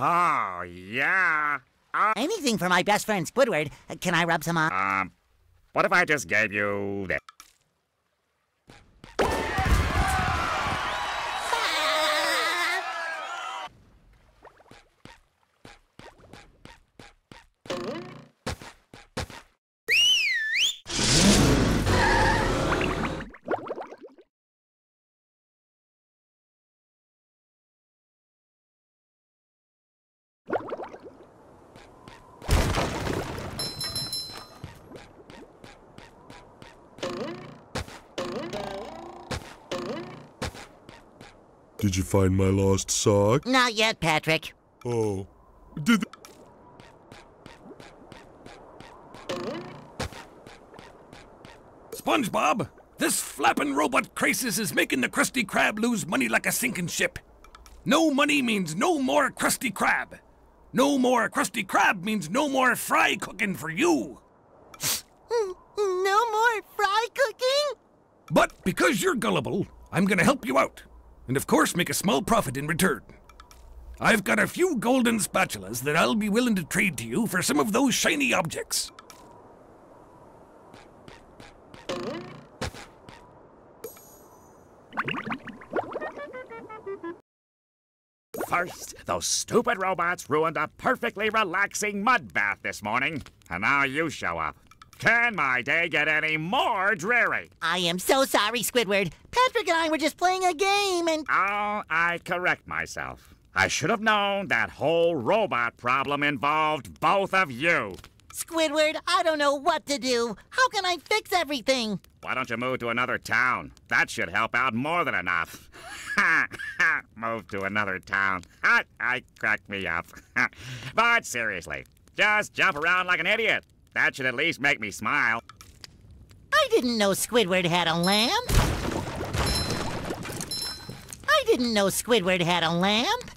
Oh, yeah. Uh, Anything for my best friend Squidward. Can I rub some on? um, what if I just gave you this? Did you find my lost sock? Not yet, Patrick. Oh. Did. SpongeBob, this flapping robot crisis is making the Krusty Krab lose money like a sinking ship. No money means no more Krusty Krab. No more Krusty Krab means no more fry cooking for you. No more fry cooking? But because you're gullible, I'm gonna help you out. And of course, make a small profit in return. I've got a few golden spatulas that I'll be willing to trade to you for some of those shiny objects. First, those stupid robots ruined a perfectly relaxing mud bath this morning, and now you show up. Can my day get any more dreary? I am so sorry, Squidward. Patrick and I were just playing a game and. Oh, I correct myself. I should have known that whole robot problem involved both of you. Squidward, I don't know what to do. How can I fix everything? Why don't you move to another town? That should help out more than enough. Ha ha ha. Move to another town. I cracked me up. but seriously, just jump around like an idiot. That should at least make me smile. I didn't know Squidward had a lamp. I didn't know Squidward had a lamp.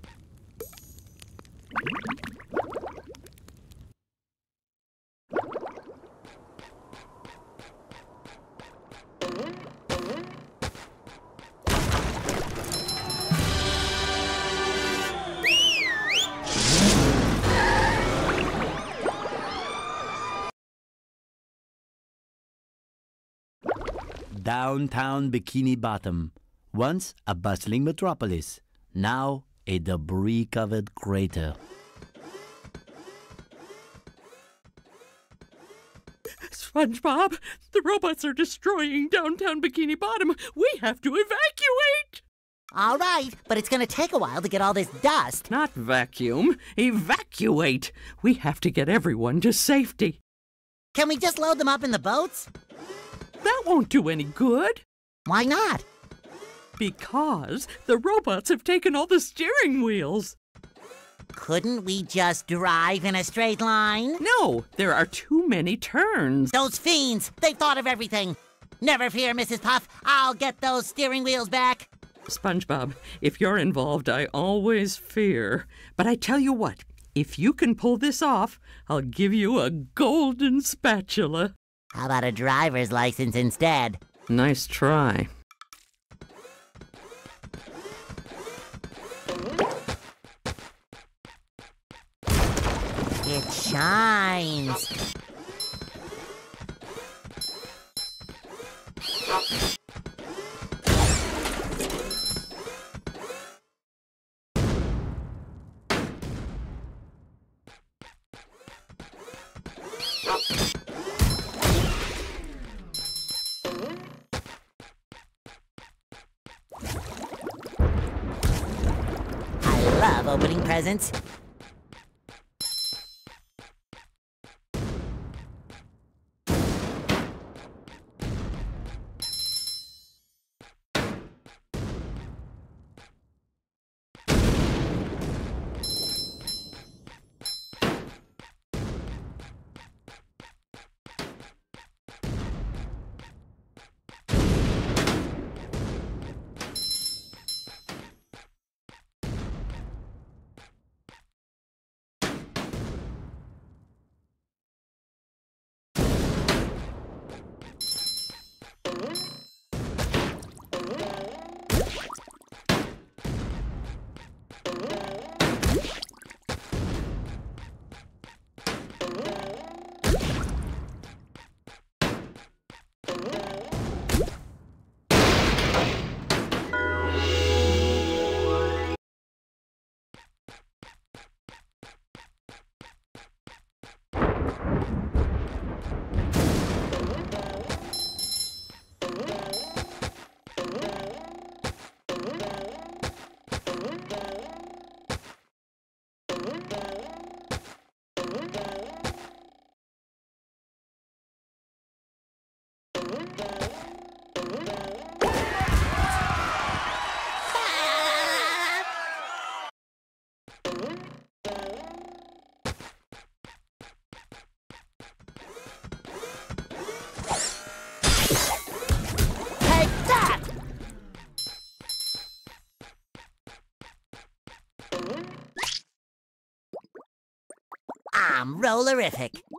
Downtown Bikini Bottom, once a bustling metropolis, now a debris covered crater. SpongeBob, the robots are destroying downtown Bikini Bottom. We have to evacuate. All right, but it's gonna take a while to get all this dust. Not vacuum, evacuate. We have to get everyone to safety. Can we just load them up in the boats? That won't do any good Why not? because the robots have taken all the steering wheels. Couldn't we just drive in a straight line? No, there are too many turns. Those fiends, they've thought of everything. Never fear, Mrs. Puff. I'll get those steering wheels back. SpongeBob, if you're involved, I always fear. But I tell you what, if you can pull this off, I'll give you a golden spatula. How about a driver's license instead? Nice try. It shines. Opening I'm rollerific.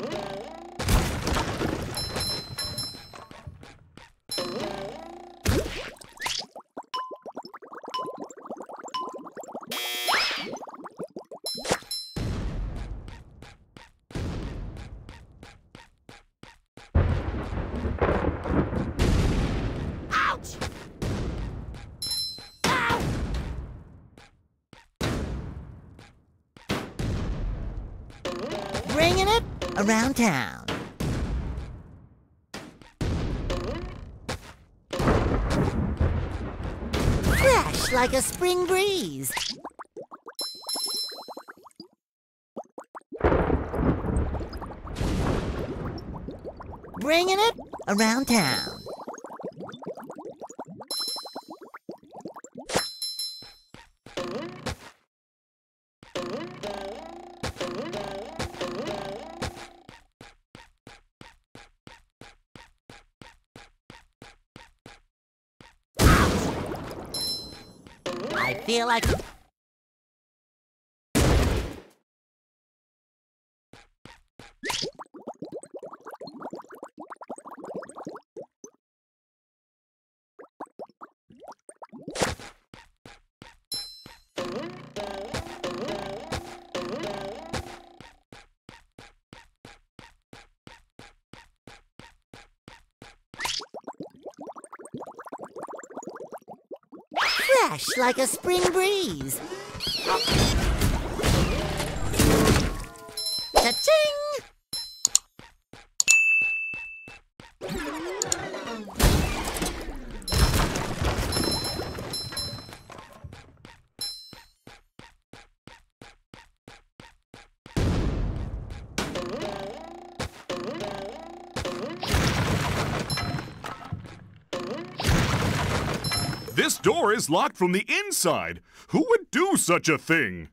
Ouch! Around town. Fresh like a spring breeze. Bringing it around town. I feel like. Fresh like a spring breeze. Door is locked from the inside. Who would do such a thing?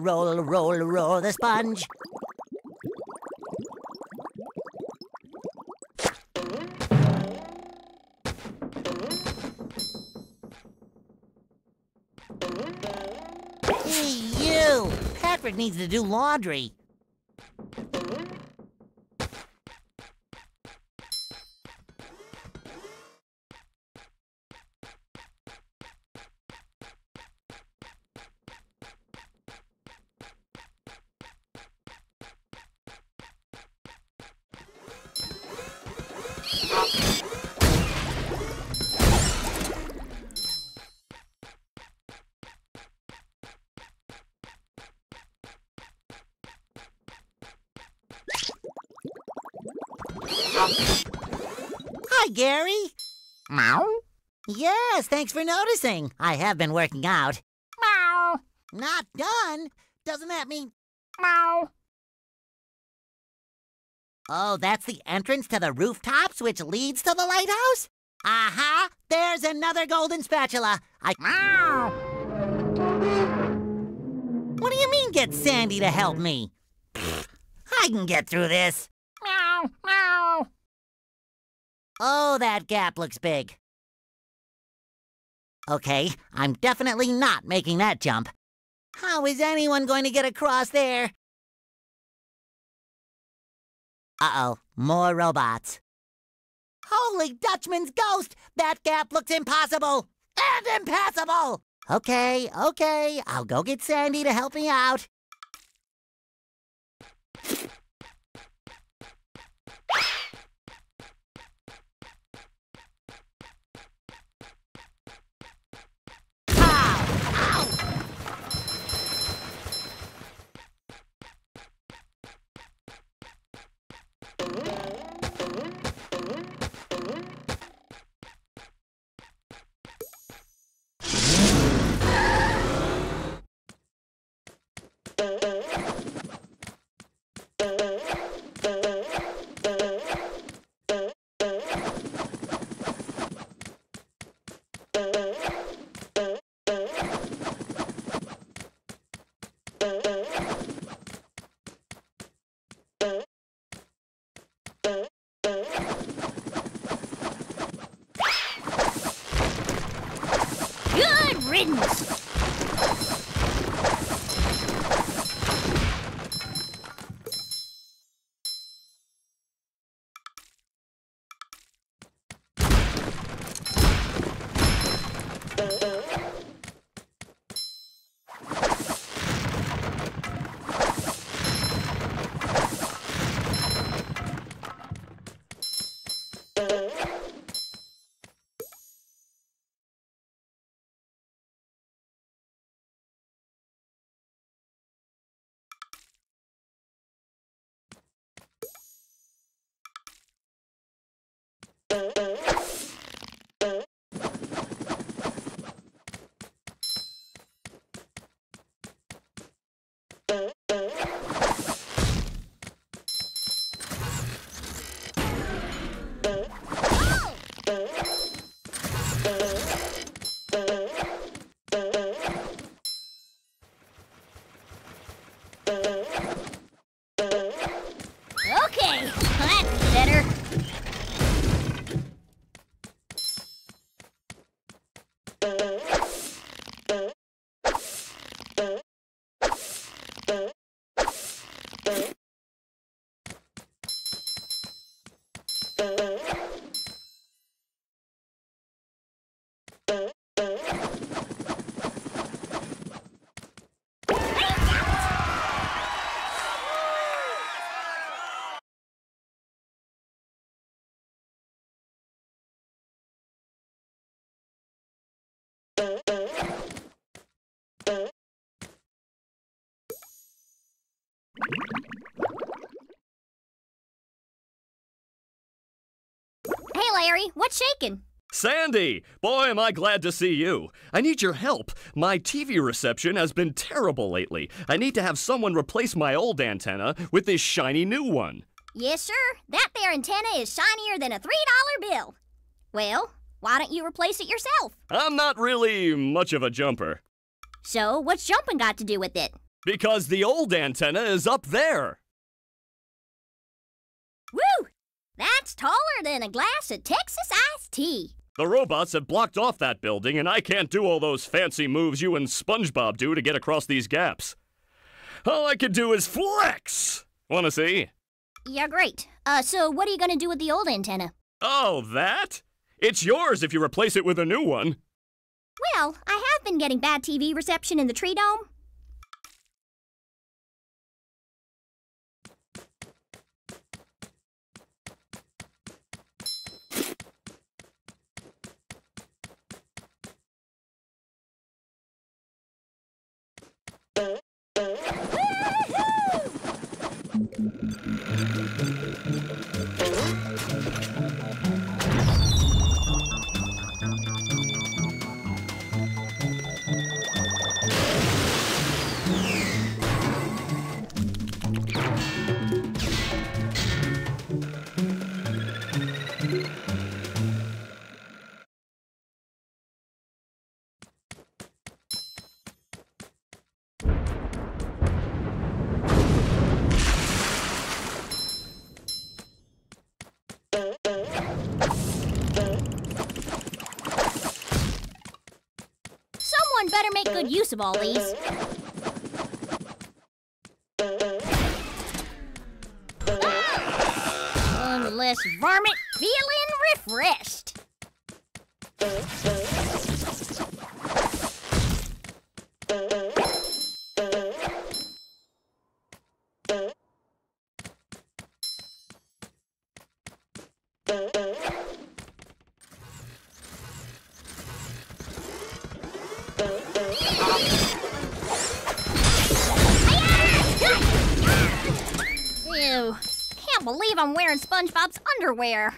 Roll, roll, roll the sponge. Hey, you! Patrick needs to do laundry. Hi, Gary. Meow. Yes, thanks for noticing. I have been working out. Meow. Not done? Doesn't that mean. Meow. Oh, that's the entrance to the rooftops, which leads to the lighthouse? Aha! There's another golden spatula. I. Meow. What do you mean, get Sandy to help me? I can get through this. Meow. Meow. Oh, that gap looks big. Okay, I'm definitely not making that jump. How is anyone going to get across there? Uh-oh, more robots. Holy Dutchman's ghost! That gap looks impossible! And impassable! Okay, okay, I'll go get Sandy to help me out. Hey, Larry, what's shaking? Sandy! Boy, am I glad to see you. I need your help. My TV reception has been terrible lately. I need to have someone replace my old antenna with this shiny new one. Yes, sir. That there antenna is shinier than a $3 bill. Well, why don't you replace it yourself? I'm not really much of a jumper. So, what's jumping got to do with it? Because the old antenna is up there. Woo! That's taller than a glass of Texas iced tea. The robots have blocked off that building, and I can't do all those fancy moves you and SpongeBob do to get across these gaps. All I can do is flex! Wanna see? Yeah, great. Uh, so what are you gonna do with the old antenna? Oh, that? It's yours if you replace it with a new one. Well, I have been getting bad TV reception in the tree dome. Use of all these. Unless varmint feeling refreshed. Underwear.